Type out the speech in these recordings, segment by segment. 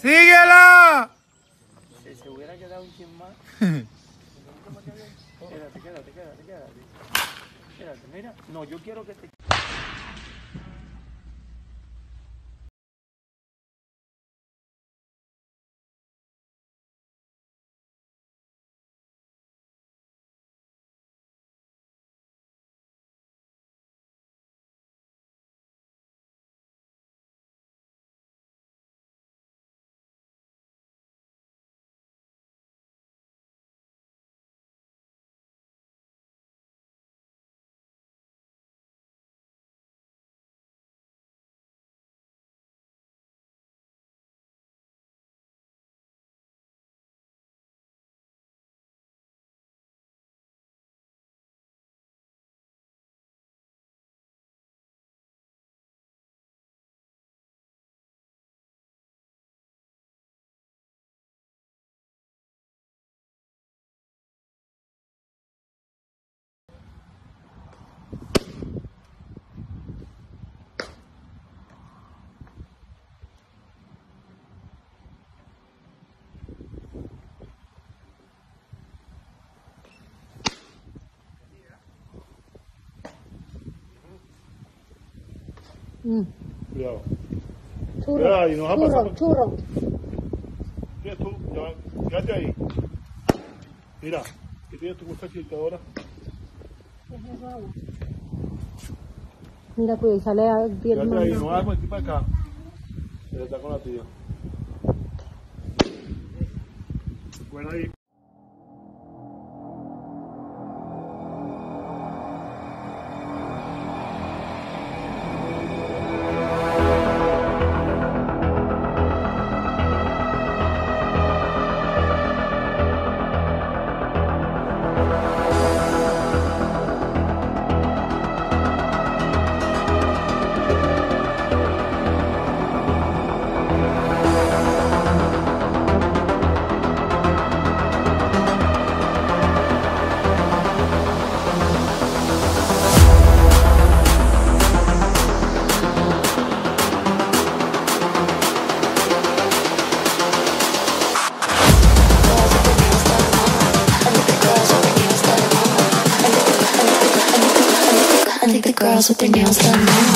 ¡Síguela! Si se hubiera quedado un chin más. Quédate, quédate, quédate, quédate. Quédate, mira. No, yo quiero que te. Cuidado. Two Mira, rounds, y nos ha two pasado- rounds. ¿Qué tú? Ya, quédate ahí. Mira, ¿qué tienes tu muchachita ahora? Mira, cuida, y sale a bien Quédate ahí, no vamos aquí para acá. Él está con la tía. Bueno ahí. Girls with their nails done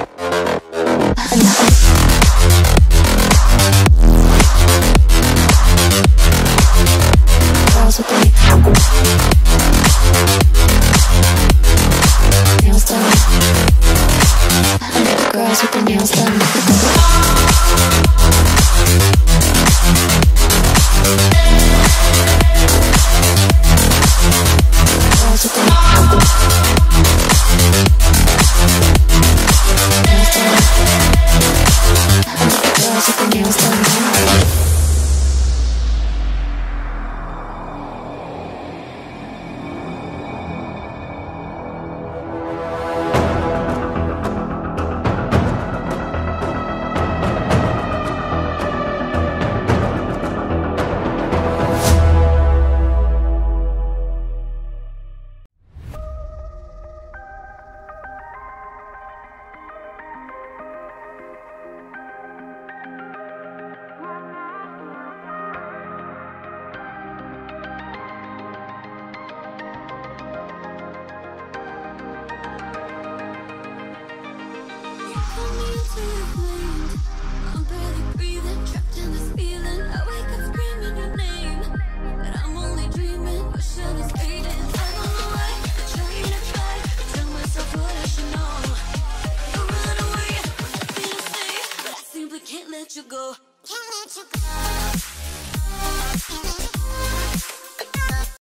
Come here to your place.